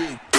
Big